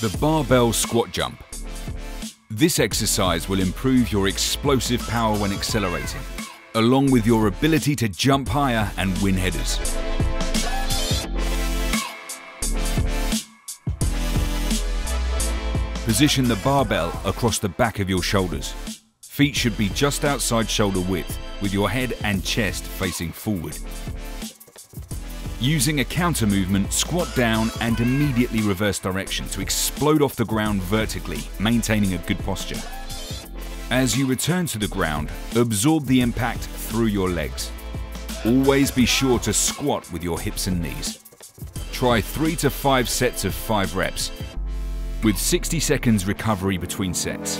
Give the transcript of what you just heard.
The barbell squat jump. This exercise will improve your explosive power when accelerating, along with your ability to jump higher and win headers. Position the barbell across the back of your shoulders. Feet should be just outside shoulder width, with your head and chest facing forward. Using a counter movement, squat down and immediately reverse direction to explode off the ground vertically, maintaining a good posture. As you return to the ground, absorb the impact through your legs. Always be sure to squat with your hips and knees. Try 3 to 5 sets of 5 reps, with 60 seconds recovery between sets.